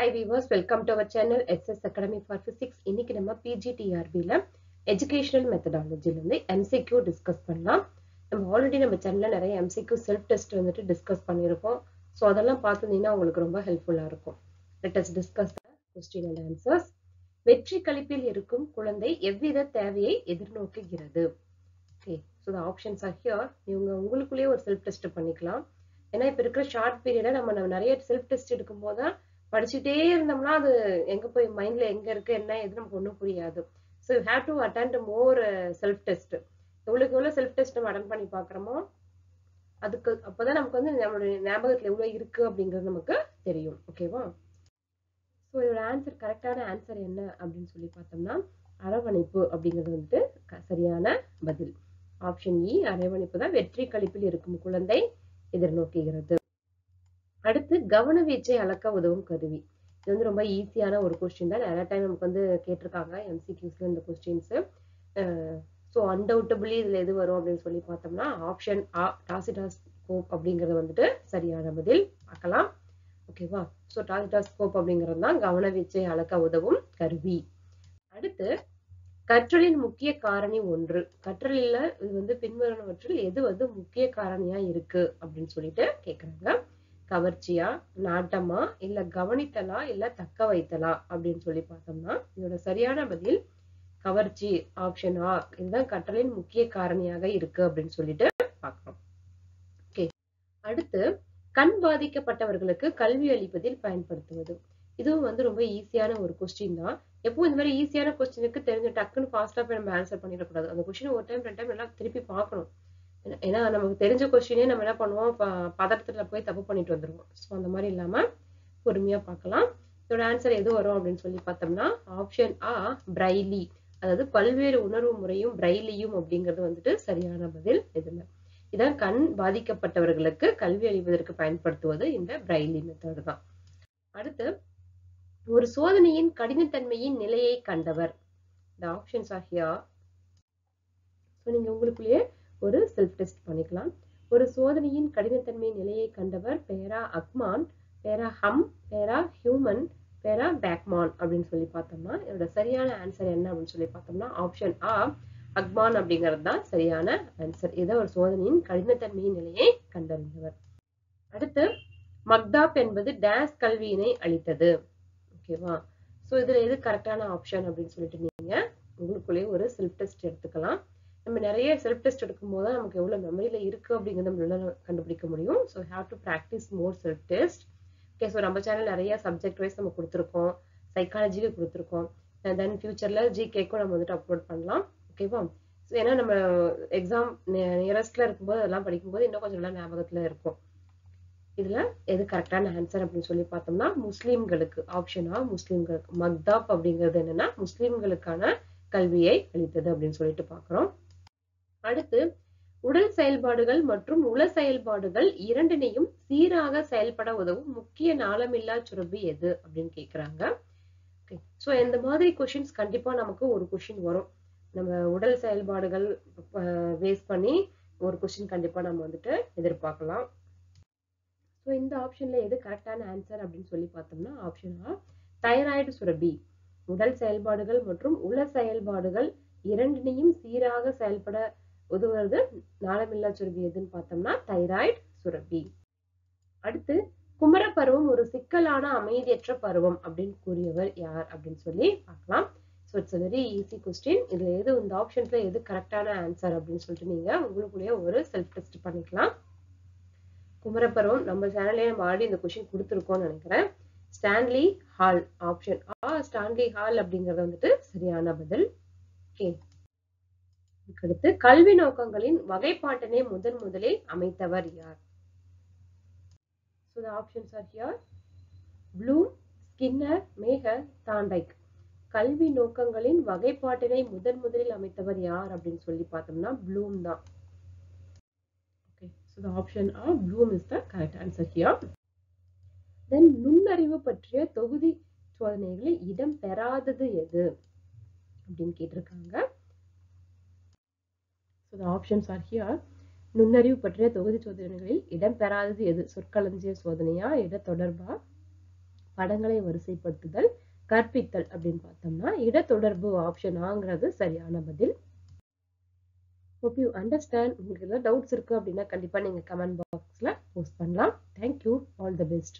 Hi viewers welcome to our channel S S academy for physics இன்னைக்கு நம்ம பிஜிடிஆர்பியில் educational மெத்தடாலஜிலேருந்து எம்சிக்யூ டிஸ்கஸ் பண்ணலாம். நம்ம ஆல்ரெடி நம்ம சேனலில் நிறைய M C Q self test வந்துட்டு டிஸ்கஸ் பண்ணியிருக்கோம். ஸோ அதெல்லாம் பார்த்துருந்தீங்கன்னா உங்களுக்கு ரொம்ப ஹெல்ப்ஃபுல்லாக இருக்கும். Let's discuss question and answers வெற்றி கழிப்பில் இருக்கும் குழந்தை எவ்வித தேவையை எதிர்நோக்குகிறது? Okay so the options are here இவங்க உங்களுக்குள்ளேயே ஒரு செல்ஃப் டெஸ்ட் பண்ணிக்கலாம். ஏன்னா இப்போ இருக்கிற ஷார்ட் பீரியடை நம்ம நிறைய செல்ஃப் டெஸ்ட் எடுக்கும்போது தான் படிச்சுட்டே இருந்தோம்னா அது எங்க போய் மைண்ட்ல எங்க இருக்கு என்ன எது நமக்கு ஒன்றும் புரியாது. So you have to attend more self test எவ்வளோக்கு எவ்வளோ செல்ஃப் டெஸ்ட் நம்ம அட்டன் பண்ணி பார்க்குறோமோ அதுக்கு அப்போதான் நமக்கு வந்து நம்மளுடைய ஞாபகத்தில் எவ்வளோ இருக்கு அப்படிங்கிறது நமக்கு தெரியும். ஓகேவா ஸோ இதோட ஆன்சர் கரெக்டான ஆன்சர் என்ன அப்படின்னு சொல்லி பார்த்தோம்னா அரவணைப்பு அப்படிங்கிறது வந்துட்டு சரியான பதில். ஆப்ஷன் இ e, அரவணைப்பு தான் வெற்றி கழிப்பில் இருக்கும் குழந்தை எதிர்நோக்குகிறது. அடுத்து கவன வீச்சை அளக்க உதவும் கருவி. இது வந்து ரொம்ப ஈஸியான ஒரு கொஸ்டின் தான். நிறைய டைம் நமக்கு வந்து கேட்டிருக்காங்க எம்சிக்யூஸ்ல இந்த கொஸ்டின்ஸ் ஸோ அன்டவுட்டபிளி இதுல எது வரும் அப்படின்னு சொல்லி பார்த்தோம்னா ஆப்ஷன் ஆ டாசிடாஸ்கோப் அப்படிங்கிறது வந்துட்டு சரியான பதில் பார்க்கலாம். ஓகேவா ஸோ டாசிடாஸ்கோப் அப்படிங்கிறது தான் கவன வீச்சை அளக்க உதவும் கருவி. அடுத்து கற்றலின் முக்கிய காரணி ஒன்று. கற்றலில் இது வந்து பின்வருவனவற்றில் எது வந்து முக்கிய காரணியா இருக்கு அப்படின்னு சொல்லிட்டு கேக்குறாங்க. கவர்ச்சியா நாட்டமா இல்ல கவனித்தலா இல்ல தக்க வைத்தலா அப்படின்னு சொல்லி பார்த்தோம்னா இதோட சரியான பதில் கவர்ச்சி ஆப்ஷன் ஆ இதுதான் கற்றலின் முக்கிய காரணியாக இருக்கு அப்படின்னு சொல்லிட்டு பார்க்கிறோம். ஓகே அடுத்து கண் பாதிக்கப்பட்டவர்களுக்கு கல்வி அளிப்பதில் பயன்படுத்துவது. இதுவும் வந்து ரொம்ப ஈஸியான ஒரு கொஸ்டின் தான். எப்போ இந்த மாதிரி ஈஸியான கொஸ்டினுக்கு தெரிஞ்ச டக்குன்னு ஃபாஸ்டா போய் நம்ம ஆன்சர் பண்ணிடக்கூடாது. அந்த கொஸ்டின் ஒரு டைம் ரெண்டு டைம் எல்லாம் திருப்பி பார்க்கணும். ஏன்னா நமக்கு தெரிஞ்ச கொஸ்டினே நம்ம என்ன பண்ணுவோம்? பதட்டத்துல போய் தப்பு பண்ணிட்டு வந்துருவோம். ஸோ அந்த மாதிரி இல்லாம பொறுமையா பார்க்கலாம். இதோட ஆன்சர் எது வரும் அப்படின்னு சொல்லி பார்த்தோம்னா ஆப்ஷன் ஆ பிரைலி அதாவது பல்வேறு உணர்வு முறையும் பிரைலியும் அப்படிங்கிறது வந்துட்டு சரியான பதில் இதுல இதான் கண் பாதிக்கப்பட்டவர்களுக்கு கல்வி அளிப்பதற்கு பயன்படுத்துவது இந்த பிரைலி மெத்தட் தான். அடுத்து ஒரு சோதனையின் கடினத்தன்மையின் நிலையை கண்டவர். இந்த ஆப்ஷன்ஸ் ஆகியா ஸோ நீங்க உங்களுக்குள்ளேயே ஒரு செல்ஃப் டெஸ்ட் பண்ணிக்கலாம். ஒரு சோதனையின் கடினத்தன்மை நிலையை கண்டவர் பேரா அக்மான் பேரா ஹம் பேரா ஹியூமன் பேரா பேக்மான் அப்படின்னு சொல்லி பார்த்தோம்னா இதோட சரியான ஆன்சர் என்ன அப்படின்னு சொல்லி பார்த்தோம்னா ஆப்ஷன் ஆ அக்மான் அப்படிங்கிறது தான் சரியான ஆன்சர் இதை ஒரு சோதனையின் கடினத்தன்மையின் நிலையை கண்டறிந்தவர். அடுத்து மக்தாப் என்பது டேஸ் கல்வியினை அளித்தது. ஓகேவா ஸோ இதுல எது கரெக்டான ஆப்ஷன் அப்படின்னு சொல்லிட்டு நீங்க உங்களுக்குள்ளேயே ஒரு செல்ஃப் டெஸ்ட் எடுத்துக்கலாம். நம்ம நிறைய செல்ஃப் டெஸ்ட் எடுக்கும்போது தான் நமக்கு எவ்வளோ மெமரியில் இருக்கு அப்படிங்கிறத நம்மளால கண்டுபிடிக்க முடியும். So have to practice more self test okay so நம்ம சேனல் நிறைய சப்ஜெக்ட் வைஸ் நம்ம கொடுத்துருக்கோம். சைக்காலஜிக்கு கொடுத்துருக்கோம். தென் ஃபியூச்சர்ல ஜிகேக்கும் நம்ம வந்துட்டு அப்லோட் பண்ணலாம். ஓகேவா ஸோ ஏன்னா நம்ம எக்ஸாம் நியரஸ்ட்ல இருக்கும்போது அதெல்லாம் படிக்கும்போது இன்னும் கொஞ்சம் நல்லா ஞாபகத்துல இருக்கும். இதுல எது கரெக்டான ஆன்சர் அப்படின்னு சொல்லி பார்த்தோம்னா முஸ்லீம்களுக்கு ஆப்ஷனா முஸ்லீம்களுக்கு. மக்தாப் அப்படிங்கிறது என்னன்னா முஸ்லீம்களுக்கான கல்வியை அளித்தது அப்படின்னு சொல்லிட்டு பாக்குறோம் அடுத்து உடல் செயல்பாடுகள் மற்றும் உள செயல்பாடுகள் இரண்டினையும் சீராக செயல்பட உதவும் முக்கிய நாளமில்லா சுரபி எது அப்படின்னு கேக்குறாங்க. ஸோ இந்த மாதிரி கொஷின்ஸ் கண்டிப்பா நமக்கு ஒரு கொஷின் வரும். நம்ம உடல் செயல்பாடுகள் பேஸ் பண்ணி ஒரு கொஷின் கண்டிப்பா நம்ம வந்துட்டு எதிர்பார்க்கலாம். ஸோ இந்த ஆப்ஷன்ல எது கரெக்டான ஆன்சர் அப்படின்னு சொல்லி பார்த்தோம்னா ஆப்ஷன் ஆ தைராய்டு சுரபி. உடல் செயல்பாடுகள் மற்றும் உள செயல்பாடுகள் இரண்டினையும் சீராக செயல்பட உதவுறது நாளமில்லா சுரபி எதுன்னு பார்த்தோம்னா தைராய்டு சுரபி. அடுத்து குமர பருவம் ஒரு சிக்கலான அமைதியற்ற பருவம் அப்படின்னு கூறியவர் யார் அப்படின்னு சொல்லி பார்க்கலாம். So it's very easy question இதுல எது இந்த ஆப்ஷன்ஸ்ல எது கரெக்டான ஆன்சர் அப்படின்னு சொல்லிட்டு நீங்க உங்களுக்குள்ளேயே ஒரு செல்ஃப் டெஸ்ட் பண்ணிக்கலாம். குமரப்பருவம் நம்ம சேனல்லே நம்ம ஆல்ரெடி இந்த கொஸ்டின் கொடுத்துருக்கோம்னு நினைக்கிறேன். Stanley Hall option A Stanley Hall அப்படிங்கறது வந்துட்டு சரியான பதில். ஓகே அடுத்து கல்வி நோக்கங்களின் வகைப்பாட்டினை முதன் முதலில் அமைத்தவர் யார்? So the options are here Bloom Skinner Mager Thorndike கல்வி நோக்கங்களின் வகைப்பாட்டினை முதன் முதலில் அமைத்தவர் யார் அப்படின்னு சொல்லி பார்த்தோம்னா ப்ளூம் தான். Okay so the option A Bloom is the correct answer here then நுண்ணறிவு பற்றிய தொகுதி சோதனைகளில் இடம் பெறாதது எது அப்படின்னு கேட்டிருக்காங்க. So the options are here நுண்ணறிவு பற்றிய தொகுதி சோதனைகளில் இடம் பெறாதது எது? சொற்களஞ்சிய சோதனையா? இட தொடர்பா? படங்களை வரிசைப்படுத்துதல் கற்பித்தல் அப்படின்னு பார்த்தோம்னா இட ஆப்ஷன் ஆங்கிறது சரியான பதில். ஹோப் யூ அண்டர்ஸ்டாண்ட் உங்களுக்கு ஏதாவது டவுட்ஸ் இருக்கு அப்படின்னா கண்டிப்பா நீங்க கமெண்ட் பாக்ஸ்ல போஸ்ட் பண்ணலாம். Thank you all the best